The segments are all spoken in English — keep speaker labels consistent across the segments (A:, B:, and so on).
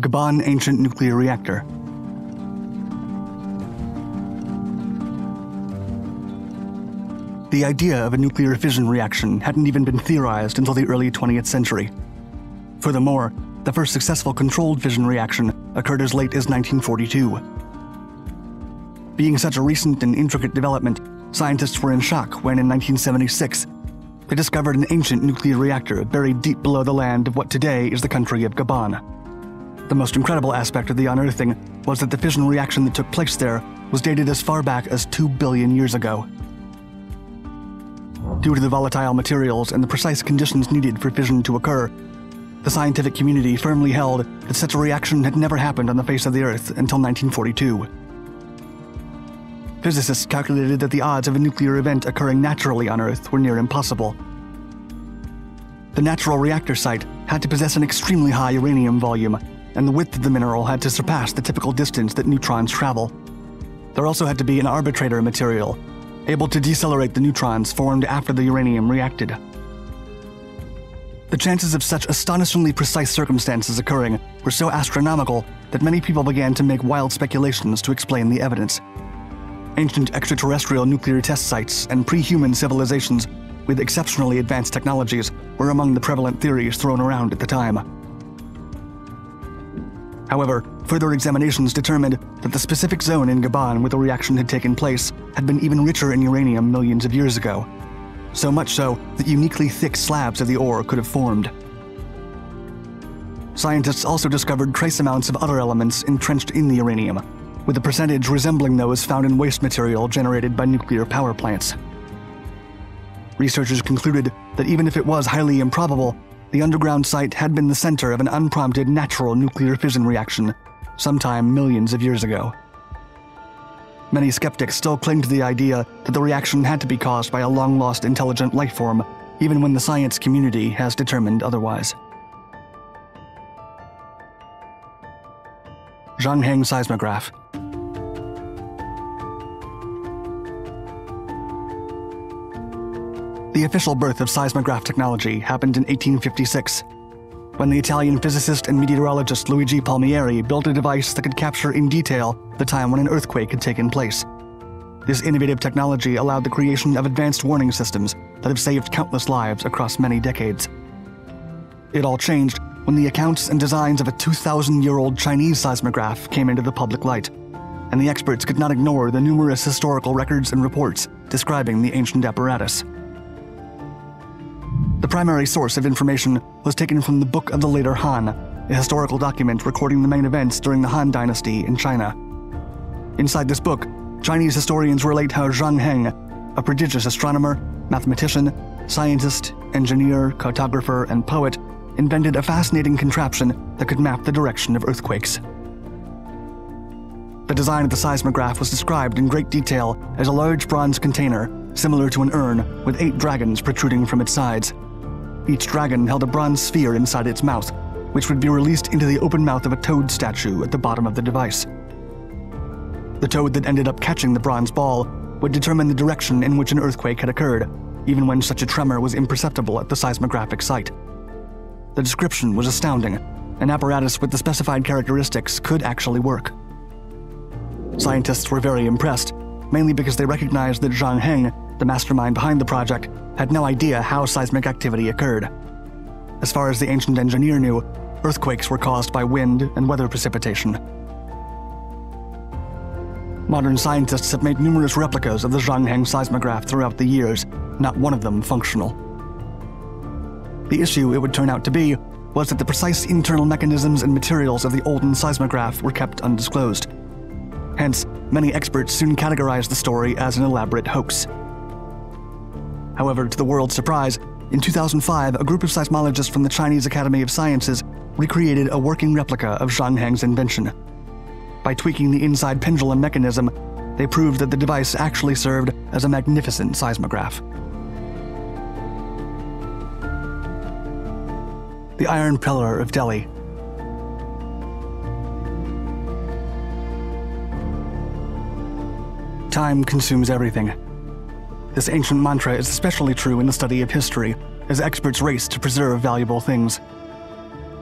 A: Gabon Ancient Nuclear Reactor. The idea of a nuclear fission reaction hadn't even been theorized until the early 20th century. Furthermore, the first successful controlled fission reaction occurred as late as 1942. Being such a recent and intricate development, scientists were in shock when, in 1976, they discovered an ancient nuclear reactor buried deep below the land of what today is the country of Gabon. The most incredible aspect of the unearthing was that the fission reaction that took place there was dated as far back as 2 billion years ago. Due to the volatile materials and the precise conditions needed for fission to occur, the scientific community firmly held that such a reaction had never happened on the face of the Earth until 1942. Physicists calculated that the odds of a nuclear event occurring naturally on Earth were near impossible. The natural reactor site had to possess an extremely high uranium volume, and the width of the mineral had to surpass the typical distance that neutrons travel. There also had to be an arbitrator material, able to decelerate the neutrons formed after the uranium reacted. The chances of such astonishingly precise circumstances occurring were so astronomical that many people began to make wild speculations to explain the evidence. Ancient extraterrestrial nuclear test sites and pre human civilizations with exceptionally advanced technologies were among the prevalent theories thrown around at the time. However, further examinations determined that the specific zone in Gabon where the reaction had taken place had been even richer in uranium millions of years ago. So much so that uniquely thick slabs of the ore could have formed. Scientists also discovered trace amounts of other elements entrenched in the uranium, with a percentage resembling those found in waste material generated by nuclear power plants. Researchers concluded that even if it was highly improbable, the underground site had been the center of an unprompted natural nuclear fission reaction sometime millions of years ago. Many skeptics still cling to the idea that the reaction had to be caused by a long lost intelligent life form, even when the science community has determined otherwise. Zhang Heng Seismograph The official birth of seismograph technology happened in 1856, when the Italian physicist and meteorologist Luigi Palmieri built a device that could capture in detail the time when an earthquake had taken place. This innovative technology allowed the creation of advanced warning systems that have saved countless lives across many decades. It all changed when the accounts and designs of a 2,000 year old Chinese seismograph came into the public light, and the experts could not ignore the numerous historical records and reports describing the ancient apparatus. The primary source of information was taken from the Book of the Later Han, a historical document recording the main events during the Han Dynasty in China. Inside this book, Chinese historians relate how Zhang Heng, a prodigious astronomer, mathematician, scientist, engineer, cartographer, and poet, invented a fascinating contraption that could map the direction of earthquakes. The design of the seismograph was described in great detail as a large bronze container, similar to an urn, with eight dragons protruding from its sides. Each dragon held a bronze sphere inside its mouth, which would be released into the open mouth of a toad statue at the bottom of the device. The toad that ended up catching the bronze ball would determine the direction in which an earthquake had occurred, even when such a tremor was imperceptible at the seismographic site. The description was astounding. An apparatus with the specified characteristics could actually work. Scientists were very impressed, mainly because they recognized that Zhang Heng, the mastermind behind the project, had no idea how seismic activity occurred. As far as the ancient engineer knew, earthquakes were caused by wind and weather precipitation. Modern scientists have made numerous replicas of the Zhang Heng seismograph throughout the years, not one of them functional. The issue it would turn out to be was that the precise internal mechanisms and materials of the olden seismograph were kept undisclosed. Hence, many experts soon categorized the story as an elaborate hoax. However, to the world's surprise, in 2005, a group of seismologists from the Chinese Academy of Sciences recreated a working replica of Zhang Heng's invention. By tweaking the inside pendulum mechanism, they proved that the device actually served as a magnificent seismograph. The Iron Pillar of Delhi. Time consumes everything. This ancient mantra is especially true in the study of history, as experts race to preserve valuable things.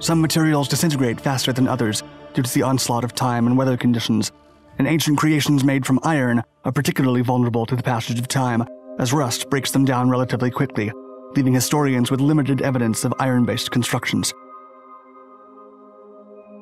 A: Some materials disintegrate faster than others due to the onslaught of time and weather conditions, and ancient creations made from iron are particularly vulnerable to the passage of time, as rust breaks them down relatively quickly, leaving historians with limited evidence of iron based constructions.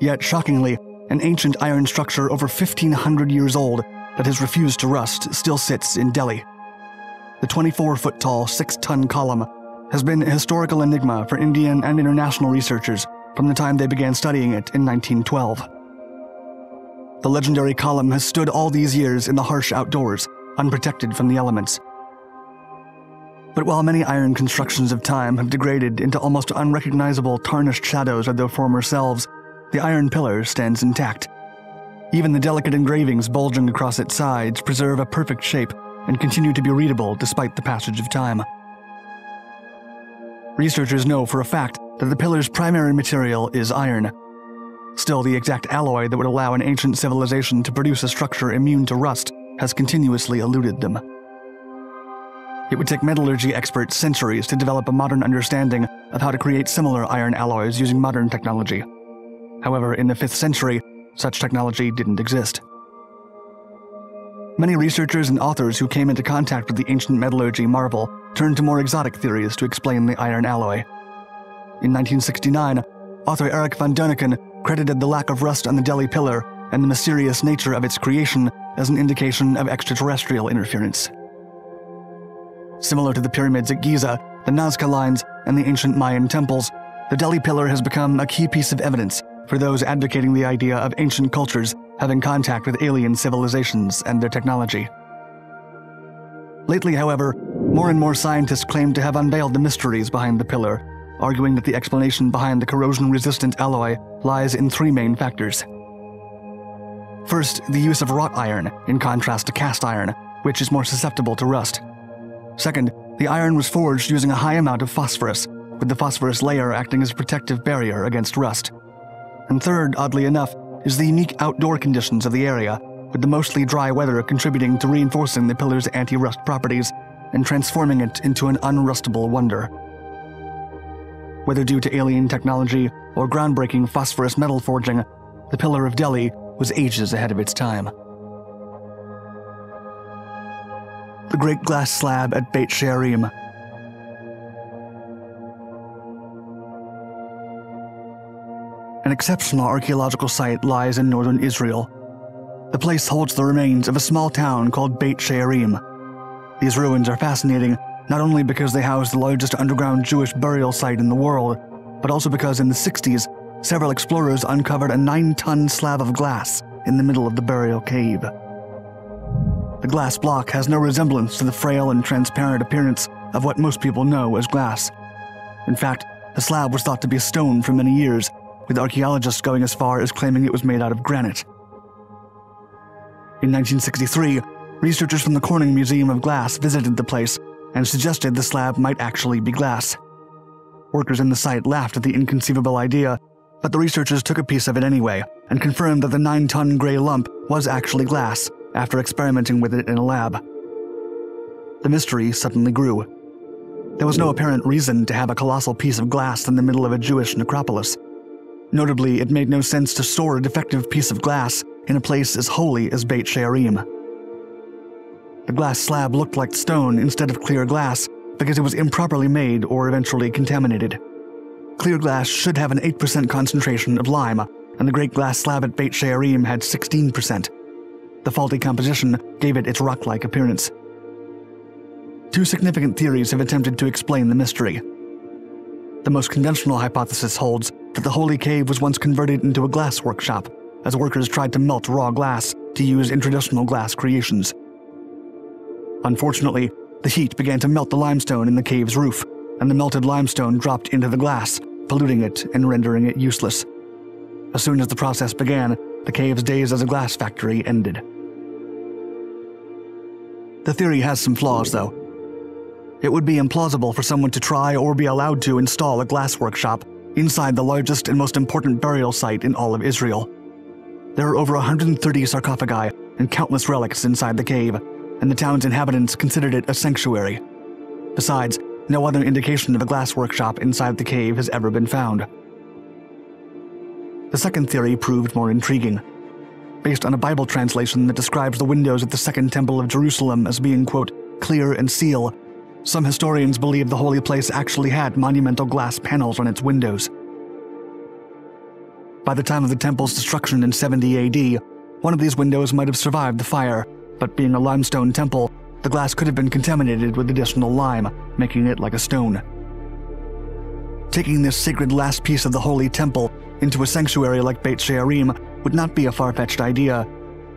A: Yet, shockingly, an ancient iron structure over 1500 years old that has refused to rust still sits in Delhi. The 24 foot tall, 6 ton column has been a historical enigma for Indian and international researchers from the time they began studying it in 1912. The legendary column has stood all these years in the harsh outdoors, unprotected from the elements. But while many iron constructions of time have degraded into almost unrecognizable tarnished shadows of their former selves, the iron pillar stands intact. Even the delicate engravings bulging across its sides preserve a perfect shape and continue to be readable despite the passage of time. Researchers know for a fact that the pillar's primary material is iron. Still, the exact alloy that would allow an ancient civilization to produce a structure immune to rust has continuously eluded them. It would take metallurgy experts centuries to develop a modern understanding of how to create similar iron alloys using modern technology. However, in the 5th century, such technology didn't exist. Many researchers and authors who came into contact with the ancient metallurgy marvel turned to more exotic theories to explain the iron alloy. In 1969, author Eric von Däniken credited the lack of rust on the Delhi pillar and the mysterious nature of its creation as an indication of extraterrestrial interference. Similar to the pyramids at Giza, the Nazca lines, and the ancient Mayan temples, the Delhi pillar has become a key piece of evidence for those advocating the idea of ancient cultures having contact with alien civilizations and their technology. Lately, however, more and more scientists claim to have unveiled the mysteries behind the pillar, arguing that the explanation behind the corrosion resistant alloy lies in three main factors. First, the use of wrought iron, in contrast to cast iron, which is more susceptible to rust. Second, the iron was forged using a high amount of phosphorus, with the phosphorus layer acting as a protective barrier against rust. And third, oddly enough, is the unique outdoor conditions of the area, with the mostly dry weather contributing to reinforcing the pillar's anti rust properties and transforming it into an unrustable wonder. Whether due to alien technology or groundbreaking phosphorus metal forging, the Pillar of Delhi was ages ahead of its time. The Great Glass Slab at Beit She'arim An exceptional archaeological site lies in northern Israel. The place holds the remains of a small town called Beit She'arim. These ruins are fascinating not only because they house the largest underground Jewish burial site in the world, but also because in the 60s, several explorers uncovered a nine ton slab of glass in the middle of the burial cave. The glass block has no resemblance to the frail and transparent appearance of what most people know as glass. In fact, the slab was thought to be stone for many years with archaeologists going as far as claiming it was made out of granite. In 1963, researchers from the Corning Museum of Glass visited the place and suggested the slab might actually be glass. Workers in the site laughed at the inconceivable idea, but the researchers took a piece of it anyway and confirmed that the 9 ton gray lump was actually glass after experimenting with it in a lab. The mystery suddenly grew. There was no apparent reason to have a colossal piece of glass in the middle of a Jewish necropolis. Notably, it made no sense to store a defective piece of glass in a place as holy as Beit She'arim. The glass slab looked like stone instead of clear glass because it was improperly made or eventually contaminated. Clear glass should have an 8% concentration of lime, and the great glass slab at Beit She'arim had 16%. The faulty composition gave it its rock like appearance. Two significant theories have attempted to explain the mystery. The most conventional hypothesis holds that the holy cave was once converted into a glass workshop, as workers tried to melt raw glass to use in traditional glass creations. Unfortunately, the heat began to melt the limestone in the cave's roof, and the melted limestone dropped into the glass, polluting it and rendering it useless. As soon as the process began, the cave's days as a glass factory ended. The theory has some flaws, though. It would be implausible for someone to try or be allowed to install a glass workshop inside the largest and most important burial site in all of Israel. There are over 130 sarcophagi and countless relics inside the cave, and the town's inhabitants considered it a sanctuary. Besides, no other indication of a glass workshop inside the cave has ever been found. The second theory proved more intriguing. Based on a Bible translation that describes the windows at the Second Temple of Jerusalem as being, quote, clear and seal, some historians believe the holy place actually had monumental glass panels on its windows. By the time of the temple's destruction in 70 AD, one of these windows might have survived the fire, but being a limestone temple, the glass could have been contaminated with additional lime, making it like a stone. Taking this sacred last piece of the holy temple into a sanctuary like Beit She'arim would not be a far fetched idea,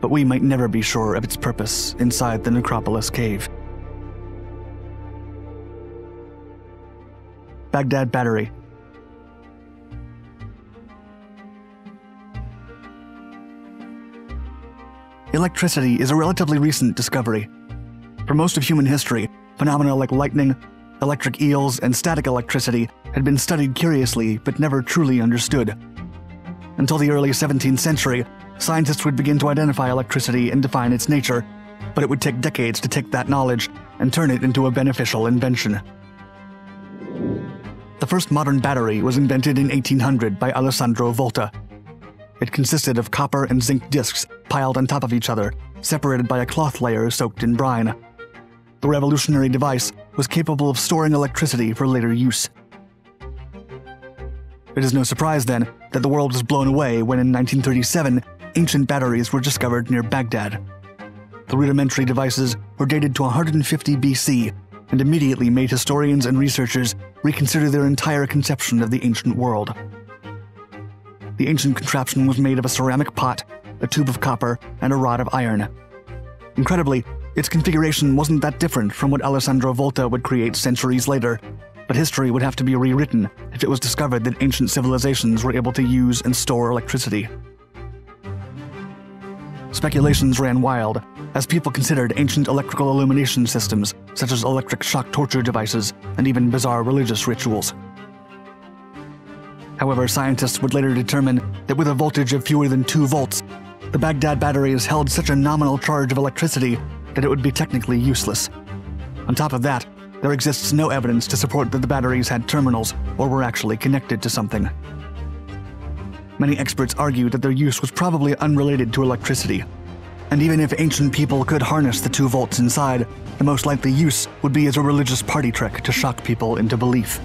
A: but we might never be sure of its purpose inside the Necropolis cave. Baghdad Battery. Electricity is a relatively recent discovery. For most of human history, phenomena like lightning, electric eels, and static electricity had been studied curiously but never truly understood. Until the early 17th century, scientists would begin to identify electricity and define its nature, but it would take decades to take that knowledge and turn it into a beneficial invention. The first modern battery was invented in 1800 by Alessandro Volta. It consisted of copper and zinc discs piled on top of each other, separated by a cloth layer soaked in brine. The revolutionary device was capable of storing electricity for later use. It is no surprise, then, that the world was blown away when in 1937 ancient batteries were discovered near Baghdad. The rudimentary devices were dated to 150 BC and immediately made historians and researchers reconsider their entire conception of the ancient world. The ancient contraption was made of a ceramic pot, a tube of copper, and a rod of iron. Incredibly, its configuration wasn't that different from what Alessandro Volta would create centuries later, but history would have to be rewritten if it was discovered that ancient civilizations were able to use and store electricity. Speculations ran wild, as people considered ancient electrical illumination systems, such as electric shock torture devices and even bizarre religious rituals. However, scientists would later determine that with a voltage of fewer than 2 volts, the Baghdad batteries held such a nominal charge of electricity that it would be technically useless. On top of that, there exists no evidence to support that the batteries had terminals or were actually connected to something. Many experts argue that their use was probably unrelated to electricity. And even if ancient people could harness the 2 volts inside, the most likely use would be as a religious party trick to shock people into belief.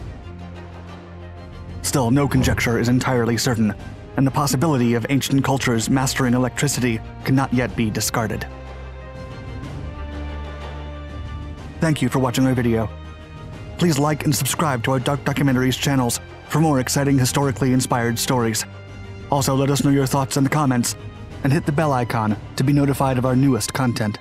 A: Still, no conjecture is entirely certain, and the possibility of ancient cultures mastering electricity cannot yet be discarded. Thank you for watching our video. Please like and subscribe to our Dark Documentaries channels for more exciting historically inspired stories. Also, let us know your thoughts in the comments and hit the bell icon to be notified of our newest content.